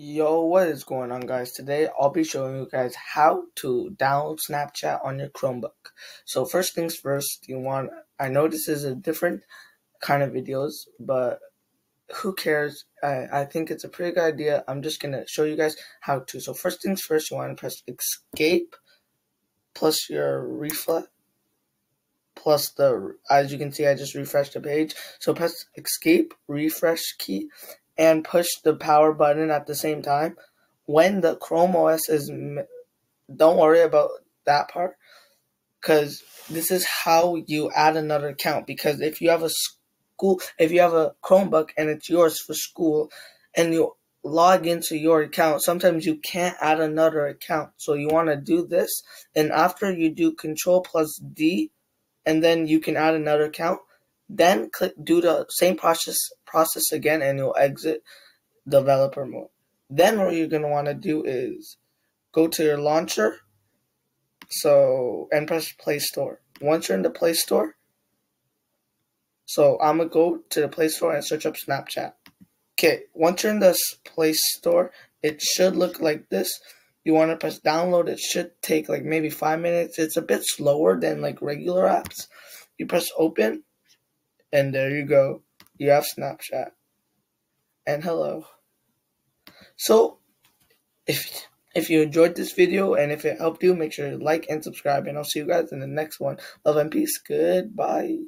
Yo, what is going on guys? Today I'll be showing you guys how to download Snapchat on your Chromebook. So first things first, you want, I know this is a different kind of videos, but who cares? I, I think it's a pretty good idea. I'm just to show you guys how to. So first things first, you want to press escape plus your refresh plus the, as you can see, I just refreshed the page. So press escape, refresh key, and push the power button at the same time, when the Chrome OS is, don't worry about that part, because this is how you add another account. Because if you have a school, if you have a Chromebook and it's yours for school, and you log into your account, sometimes you can't add another account. So you want to do this, and after you do Control plus D, and then you can add another account then click do the same process process again and you'll exit developer mode. Then what you're gonna want to do is go to your launcher. So and press Play Store. Once you're in the Play Store, so I'm gonna go to the Play Store and search up Snapchat. Okay, once you're in the Play Store, it should look like this. You want to press download. It should take like maybe five minutes. It's a bit slower than like regular apps. You press open and there you go. You have Snapchat. And hello. So, if if you enjoyed this video and if it helped you, make sure to like and subscribe. And I'll see you guys in the next one. Love and peace. Goodbye.